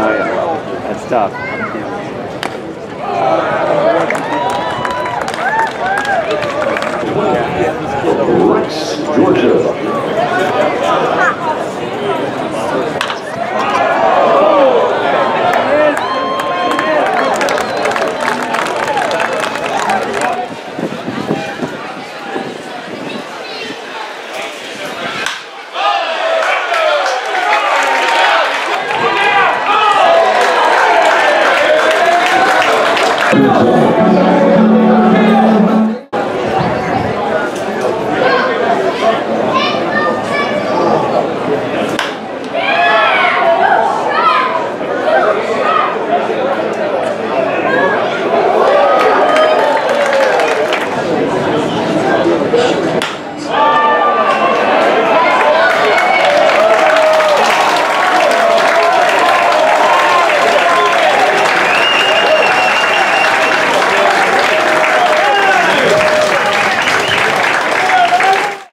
Oh, that's tough.